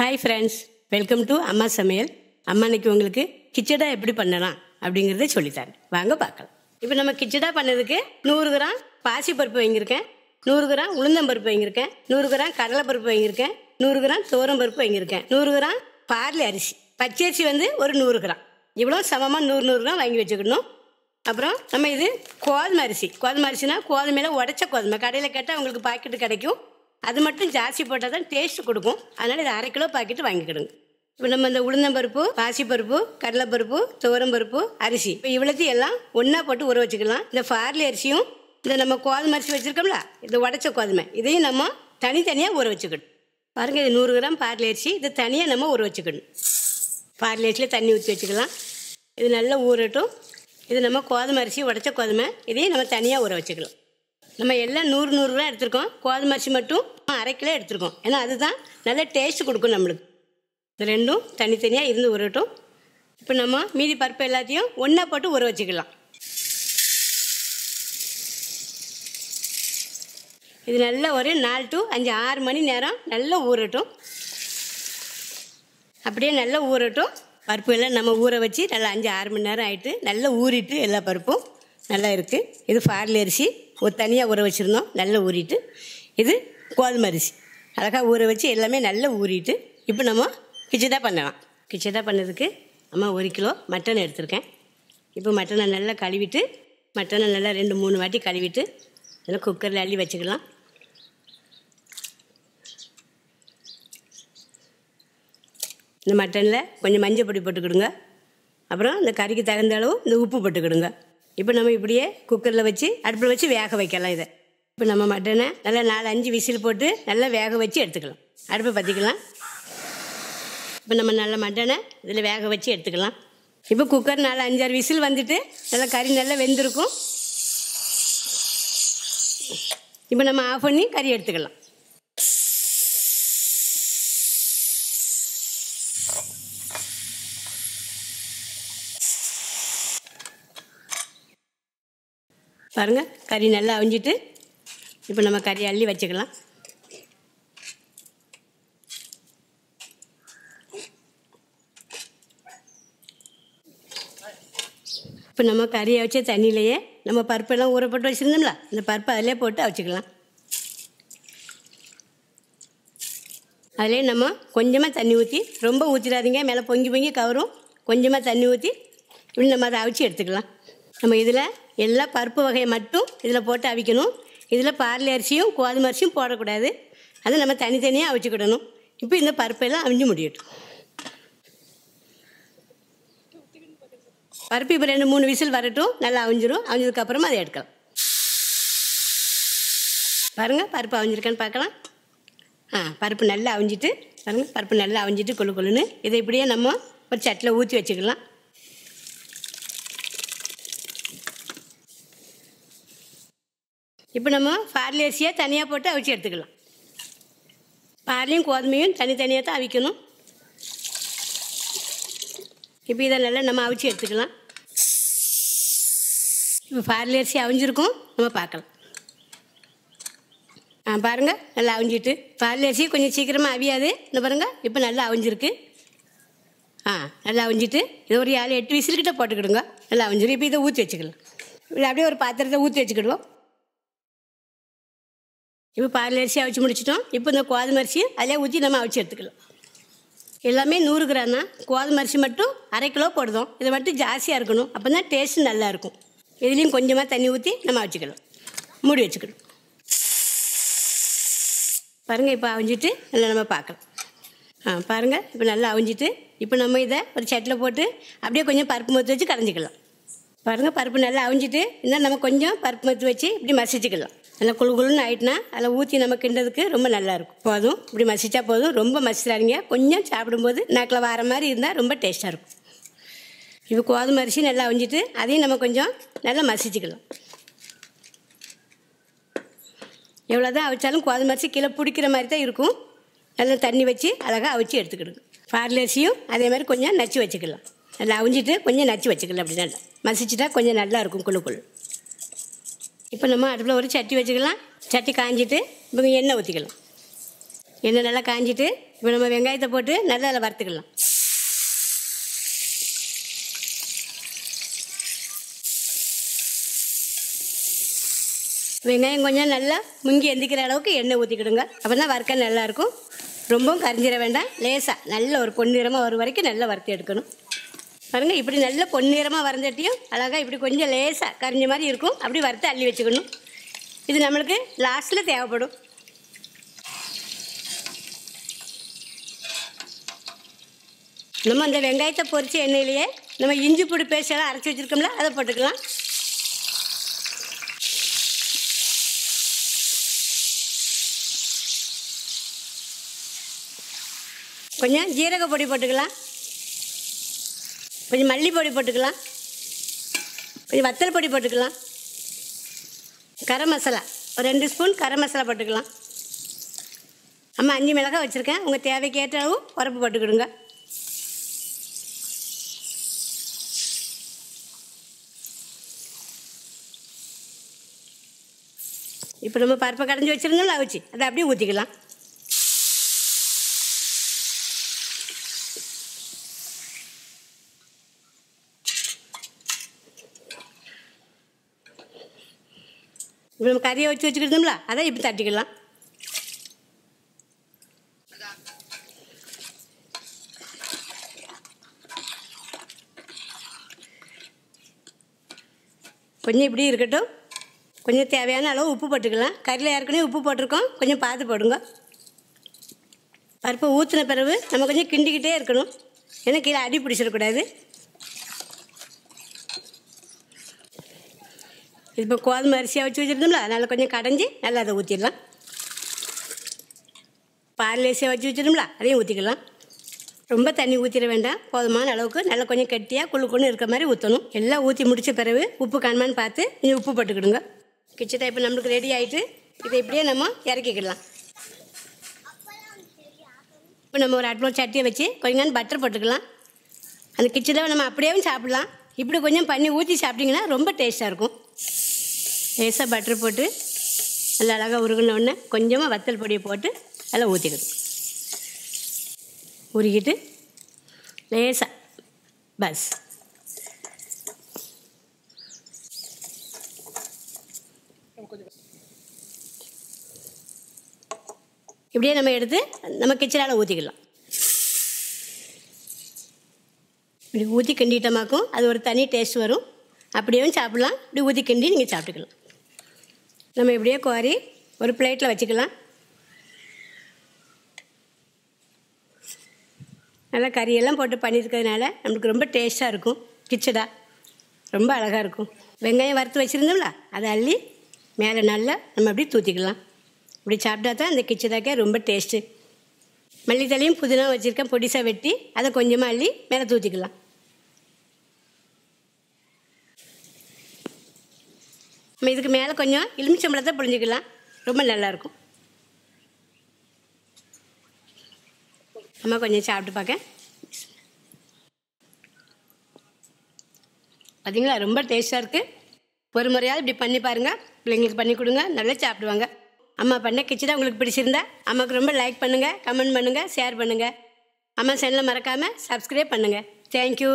Hi friends welcome to அம்மா சமையல் அம்மா இன்னைக்கு உங்களுக்கு கிச்சடா எப்படி பண்ணலாம் அப்படிங்கிறத சொல்லித்தரேன். வாங்க பார்க்கலாம். இப்போ நம்ம கிச்சடா பண்ணதுக்கு நூறு கிராம் பாசி பருப்பு வாங்கியிருக்கேன். நூறு கிராம் உளுந்தம்பருப்பு வாங்கியிருக்கேன். நூறு கிராம் கடலைப்பருப்பு வாங்கியிருக்கேன். நூறு கிராம் பருப்பு வாங்கியிருக்கேன். நூறு கிராம் பார்லி அரிசி. பச்சரிசி வந்து ஒரு நூறு கிராம். இவ்வளோ சமமாக நூறு நூறு கிராம் வாங்கி வச்சுக்கணும். அப்புறம் நம்ம இது கோதுமை அரிசி. கோதுமை அரிசினா கோதுமையில் உடச்ச கோதுமை. கடையில் கேட்டால் அவங்களுக்கு பாக்கெட்டு கிடைக்கும். அது மட்டும் ஜாஸ்தி போட்டால் தான் டேஸ்ட் கொடுக்கும். அதனால் இது அரை கிலோ பாக்கெட்டு வாங்கிக்கிடுங்க. இப்போ நம்ம இந்த உளுந்தம்பருப்பு பாசிப்பருப்பு கடலைப்பருப்பு துவரம்பருப்பு அரிசி. இப்போ இவ்வளோத்தையும் எல்லாம் ஒன்றா போட்டு ஊற வச்சுக்கலாம். இந்த பார்லி அரிசியும் இந்த நம்ம கோதுமை அரிசி வச்சுருக்கோம்ல இந்த உடச்ச கோதுமை. இதையும் நம்ம தனித்தனியாக ஊற வச்சுக்கணும். பாருங்கள் இது நூறு கிராம் பார்லி அரிசி. இதை தனியாக நம்ம ஊற வச்சுக்கணும். பார்லி அரிசியில் தண்ணி ஊற்றி வச்சுக்கலாம். இது நல்லா ஊறட்டும். இது நம்ம கோதுமை அரிசி உடச்ச கோதுமை. இதையும் நம்ம தனியாக ஊற வச்சுக்கலாம். நம்ம எல்லாம் நூறு நூறுரூவா எடுத்துருக்கோம் எடுத்திருக்கோம். கோதுமை அரிசி மட்டும் அரை கிலோ எடுத்திருக்கோம். ஏன்னா அதுதான் நல்ல டேஸ்ட் கொடுக்கும் நம்மளுக்கு. இது ரெண்டும் தனித்தனியாக இருந்து உருட்டும் இப்போ நம்ம மீதி பருப்பு எல்லாத்தையும் ஒன்றா போட்டு ஊற வச்சுக்கலாம். இது நல்லா ஒரு நாலு டு அஞ்சு ஆறு மணி நேரம் நல்லா ஊறட்டும். அப்படியே நல்லா ஊறட்டும். பருப்பு எல்லாம் நம்ம ஊற வச்சு நல்லா அஞ்சு ஆறு மணி நேரம் ஆகிட்டு நல்லா ஊறிட்டு எல்லா பருப்பும் நல்லா இருக்குது இது ஃபார்லி அரிசி ஒரு தனியாக ஊற வச்சுருந்தோம். நல்லா ஊறிட்டு இது கோதுமை அரிசி. அழகாக ஊற வச்சு எல்லாமே நல்லா ஊறிட்டு இப்போ நம்ம கிச்சடா பண்ணலாம். கிச்சடா பண்ணதுக்கு அம்மா ஒரு கிலோ மட்டன் எடுத்திருக்கேன். இப்போ மட்டனை நல்லா கழுவிட்டு மட்டனை நல்லா ரெண்டு மூணு வாட்டி கழுவிட்டு நல்லா குக்கரில் அள்ளி வச்சுக்கலாம். இந்த மட்டனில் கொஞ்சம் மஞ்சள் பொடி போட்டுக்கிடுங்க. அப்புறம் இந்த கறிக்கு தகுந்த அளவு இந்த உப்பு போட்டுக்கிடுங்க. இப்போ நம்ம இப்படியே குக்கரில் வச்சு அடுப்பில் வச்சு வேக வைக்கலாம் இதை. இப்போ நம்ம மட்டனை நல்லா நாலு அஞ்சு விசில் போட்டு நல்லா வேக வச்சு எடுத்துக்கலாம். அடுப்பை பற்றிக்கலாம் இப்போ நம்ம நல்ல மட்டனை இதில் வேக வச்சு எடுத்துக்கலாம். இப்போ குக்கர் நாலு அஞ்சாறு விசில் வந்துட்டு நல்லா கறி நல்லா வெந்திருக்கும். இப்போ நம்ம ஆஃப் பண்ணி கறி எடுத்துக்கலாம். பாருங்கள் கறி நல்லா அவிஞ்சிட்டு இப்போ நம்ம கறி அள்ளி வச்சுக்கலாம். இப்போ நம்ம கறியை வச்ச தண்ணியிலையே நம்ம பருப்பெல்லாம் ஊற போட்டு வச்சுருந்தோம்ல இந்த பருப்பை அதிலே போட்டு அவிச்சிக்கலாம். அதிலே நம்ம கொஞ்சமாக தண்ணி ஊற்றி ரொம்ப ஊற்றிடாதீங்க மேலே பொங்கி பொங்கி கவரும் கொஞ்சமாக தண்ணி ஊற்றி இப்படி நம்ம அதை அவிச்சு எடுத்துக்கலாம். நம்ம இதில் எல்லா பருப்பு வகையை மட்டும் இதில் போட்டு அவிக்கணும். இதில் பார்லி அரிசியும் கோதுமை அரிசியும் போடக்கூடாது. அதை நம்ம தனித்தனியாக அவிச்சுக்கிடணும். இப்போ இந்த பருப்பெல்லாம் அவிஞ்சு முடியட்டும். பருப்பு இப்போ ரெண்டு மூணு விசில் வரட்டும். நல்லா அவிஞ்சிரும். அவிஞ்சதுக்கப்புறமா அதை எடுக்கலாம். பாருங்கள் பருப்பு அவிஞ்சிருக்கான்னு பார்க்கலாம். ஆ பருப்பு நல்லா அவிஞ்சிட்டு பாருங்கள் பருப்பு நல்லா அவிஞ்சிட்டு கொழு கொழுன்னு இதை இப்படியே நம்ம ஒரு சட்டில் ஊற்றி வச்சுக்கலாம். இப்போ நம்ம பார்லி அரிசியாக தனியாக போட்டு அவிச்சு எடுத்துக்கலாம். பார்லியும் கோதுமையும் தனித்தனியாக தான் அவிக்கணும். இப்போ இதை நல்லா நம்ம அவிச்சு எடுத்துக்கலாம். இப்போ பார்லி அரிசி அவிஞ்சிருக்கும். நம்ம பார்க்கலாம். ஆ பாருங்கள் நல்லா அவிஞ்சிட்டு. பார்லி அரிசி கொஞ்சம் சீக்கிரமாக அவியாது. இந்த பாருங்கள் இப்போ நல்லா அவிஞ்சிருக்கு. ஆ நல்லா அவிஞ்சிட்டு. இது ஒரு ஏழு எட்டு விசில்கிட்ட போட்டுக்கிடுங்க. நல்லா அவிஞ்சிடும் இப்போ இதை ஊற்றி வச்சுக்கலாம். இல்லை அப்படியே ஒரு பாத்திரத்தை ஊற்றி வச்சுக்கிடுவோம். இப்போ பால் அரிசி அவிச்சு முடிச்சிட்டோம். இப்போ இந்த கோதுமை அரிசி அதிலே ஊற்றி நம்ம அவிச்சு எடுத்துக்கலாம். எல்லாமே நூறு கிராம் தான். கோதுமை அரிசி மட்டும் அரை கிலோ போடுதோம் இதை மட்டும் ஜாஸ்தியாக இருக்கணும். அப்போ தான் டேஸ்ட் நல்லாயிருக்கும் இதுலேயும் கொஞ்சமாக தண்ணி ஊற்றி நம்ம அவிச்சுக்கலாம். மூடி வச்சுக்கணும் பாருங்கள் இப்போ அவிஞ்சிட்டு நல்லா நம்ம பார்க்கலாம். ஆ பாருங்கள் இப்போ நல்லா அவிஞ்சிட்டு இப்போ நம்ம இதை ஒரு சட்டில் போட்டு அப்படியே கொஞ்சம் பருப்பு மொத்து வச்சு கரைஞ்சிக்கலாம் பாருங்கள் பருப்பு நல்லா அவிஞ்சிட்டு இன்னும் நம்ம கொஞ்சம் பருப்பு மத்து வச்சு இப்படி மசிச்சுக்கலாம். நல்லா குழு குழுன்னு ஆயிட்டுனா அதில் ஊற்றி நம்ம கிண்டதுக்கு ரொம்ப நல்லாயிருக்கும் போதும். இப்படி மசிச்சா போதும். ரொம்ப மசிச்சிடாதீங்க. கொஞ்சம் சாப்பிடும்போது நாக்கில் வர மாதிரி இருந்தால் ரொம்ப டேஸ்ட்டாக இருக்கும். இப்போ கோதுமை அரிசி நல்லா அவிஞ்சிட்டு அதையும் நம்ம கொஞ்சம் நல்லா மசிச்சுக்கலாம். எவ்வளோ தான் அவிச்சாலும் கோதுமை அரிசி கீழே பிடிக்கிற மாதிரி தான் இருக்கும். நல்லா தண்ணி வச்சு அழகாக அவிச்சு எடுத்துக்கிடுங்க. பார்லரிசியும் அதே மாதிரி கொஞ்சம் நச்சு வச்சுக்கலாம். நல்லா அவிஞ்சிட்டு கொஞ்சம் நச்சு வச்சுக்கலாம். அப்படி நல்லா மசிச்சுட்டா கொஞ்சம் நல்லா இருக்கும் குழுக்குள் இப்போ நம்ம அடுப்பில் ஒரு சட்டி வச்சுக்கலாம். சட்டி காஞ்சிட்டு இப்போ எண்ணெய் ஊற்றிக்கலாம். எண்ணெய் நல்லா காஞ்சிட்டு இப்போ நம்ம வெங்காயத்தை போட்டு நல்லா அதில் வறுத்துக்கலாம். வெங்காயம் கொஞ்சம் நல்லா முங்கி எந்திக்கிற அளவுக்கு எண்ணெய் ஊற்றிக்கிடுங்க. அப்போ தான் வறுக்க நல்லாயிருக்கும். ரொம்பவும் கரிஞ்சிட வேண்டாம். லேசாக நல்ல ஒரு பொன்னிறமாக வரும் வரைக்கும் நல்லா வறுத்து எடுக்கணும். பாருங்கள் இப்படி நல்ல பொன்னிறமாக வரைஞ்சட்டியும் அழகாக இப்படி கொஞ்சம் லேசாக கரிஞ்ச மாதிரி இருக்கும். அப்படி வறுத்து அள்ளி வச்சுக்கணும். இது நம்மளுக்கு லாஸ்ட்டில் தேவைப்படும். நம்ம அந்த வெங்காயத்தை பொரிச்ச எண்ணெயிலேயே நம்ம இஞ்சி பூடி பேஸ்டெல்லாம் அரைச்சி வச்சுருக்கோம்ல அதை போட்டுக்கலாம். கொஞ்சம் ஜீரக பொடி போட்டுக்கலாம். கொஞ்சம் மல்லிப்பொடி போட்டுக்கலாம். கொஞ்சம் வத்தல் பொடி போட்டுக்கலாம். கரம் மசாலா ஒரு ரெண்டு ஸ்பூன் கரம் மசாலா போட்டுக்கலாம். அம்மா அஞ்சு மிளகாய் வச்சுருக்கேன். உங்கள் தேவைக்கு ஏற்ற அளவு உரப்பு போட்டுக்கிடுங்க. இப்போ நம்ம பருப்பை கடைஞ்சி வச்சுருங்களா வச்சு அதை அப்படியே ஊற்றிக்கலாம் இப்போ நம்ம கறியை வச்சு வச்சுக்கிட்டோம்ல அதை இப்படி தட்டிக்கலாம். கொஞ்சம் இப்படி இருக்கட்டும். கொஞ்சம் தேவையான அளவு உப்பு போட்டுக்கலாம். கறியில் ஏற்கனவே உப்பு போட்டிருக்கோம். கொஞ்சம் பார்த்து போடுங்க. பருப்பு ஊற்றின பிறகு நம்ம கொஞ்சம் கிண்டிக்கிட்டே இருக்கணும். ஏன்னா கீழே அடி பிடிச்சிடக்கூடாது. இப்போ கோதுமை அரிசியாக வச்சு வச்சுருந்தோம்ல அதனால் கொஞ்சம் கடைஞ்சி நல்லா அதை ஊற்றிடலாம் பால் அரிசியாக வச்சு வச்சுருந்தோம்ல அதையும் ஊற்றிக்கலாம் ரொம்ப தண்ணி ஊற்றிட வேண்டாம். போதுமான அளவுக்கு நல்லா கொஞ்சம் கெட்டியாக குழு குழு இருக்க மாதிரி ஊற்றணும் எல்லாம் ஊற்றி முடித்த பிறகு உப்பு காணுமான்னு பார்த்து நீங்கள் உப்பு போட்டுக்கிடுங்க. கிச்சன் இப்போ நம்மளுக்கு ரெடி ஆகிட்டு இதை இப்படியே நம்ம இறக்கிக்கிடலாம். இப்போ நம்ம ஒரு அட்லோ சட்டியை வச்சு கொஞ்சம் பட்டர் போட்டுக்கலாம். அந்த கிச்சனில் நம்ம அப்படியே சாப்பிடலாம். இப்படி கொஞ்சம் பண்ணி ஊற்றி சாப்பிட்டிங்கன்னா ரொம்ப டேஸ்ட்டாக இருக்கும். லேசாக பட்டர் போட்டு நல்லா அழகாக உருகினோடனே கொஞ்சமாக வத்தல் பொடியை போட்டு அதில் ஊற்றிக்கணும் உருகிட்டு லேசாக பஸ். இப்படியே நம்ம எடுத்து நம்ம கிச்சனால் ஊற்றிக்கலாம் இப்படி ஊற்றி கிண்டிட்டோமாக்கும் அது ஒரு தனி டேஸ்ட் வரும். அப்படியும் சாப்பிட்லாம் இப்படி ஊற்றி கிண்டி நீங்கள் சாப்பிட்டுக்கலாம். நம்ம இப்படியே கோரி ஒரு பிளேட்டில் வச்சுக்கலாம். நல்லா கறியெல்லாம் போட்டு பண்ணியிருக்கிறதுனால நம்மளுக்கு ரொம்ப டேஸ்ட்டாக இருக்கும். கிச்சடா. ரொம்ப அழகாக இருக்கும். வெங்காயம் வறுத்து வச்சுருந்தோம்ல அதை அள்ளி மேலே நல்லா நம்ம அப்படி தூத்திக்கலாம். இப்படி சாப்பிட்டா தான் அந்த கிச்சடாக்கே ரொம்ப டேஸ்ட்டு. மல்லித்தலையும் புதினா வச்சுருக்கேன் பொடிசாக வெட்டி அதை கொஞ்சமாக அள்ளி மேலே தூத்திக்கலாம். நம்ம இதுக்கு மேலே கொஞ்சம் எலுமிச்சம்பழத்தை புழிஞ்சிக்கலாம். ரொம்ப நல்லாயிருக்கும். அம்மா கொஞ்சம் சாப்பிட்டு பார்க்க. பார்த்தீங்களா ரொம்ப டேஸ்ட்டாக இருக்குது ஒரு முறையாவது இப்படி பண்ணி பாருங்கள் பிள்ளைங்களுக்கு பண்ணி கொடுங்க. நல்லா சாப்பிடுவாங்க. அம்மா பண்ண கிச்சடி உங்களுக்கு பிடிச்சிருந்தா அம்மாவுக்கு ரொம்ப லைக் பண்ணுங்கள் கமெண்ட் பண்ணுங்கள் ஷேர் பண்ணுங்கள் அம்மா சேனலை மறக்காமல் சப்ஸ்கிரைப் பண்ணுங்கள் தேங்க்யூ